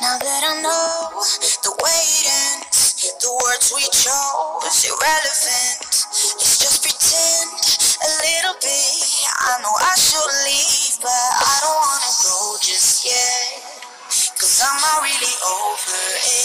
Now that I know the weight ends, the words we chose irrelevant. Let's just pretend a little bit. I know I should leave, but I don't wanna go just yet. Cause I'm not really over it.